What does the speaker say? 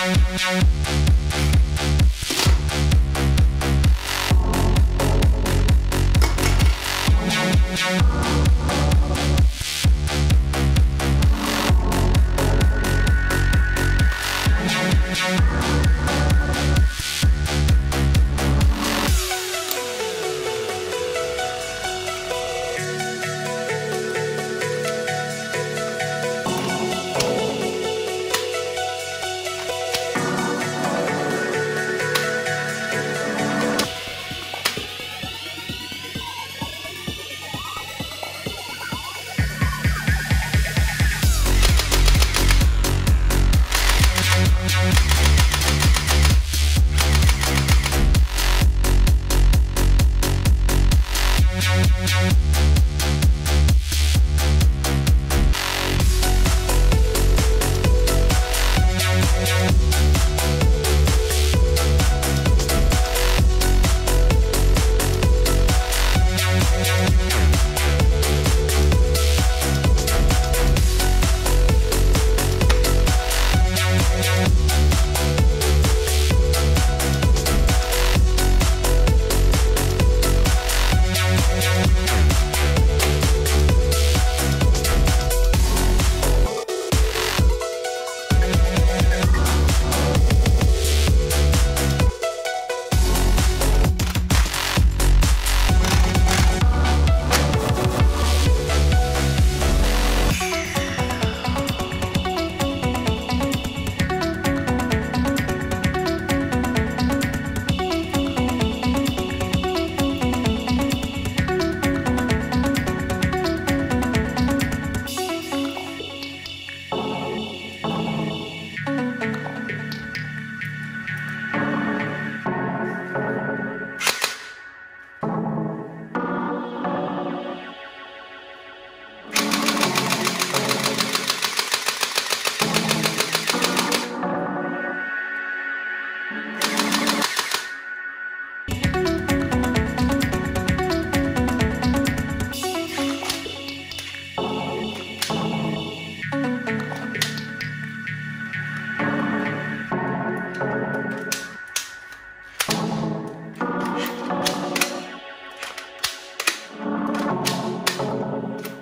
Thank you. Thank you.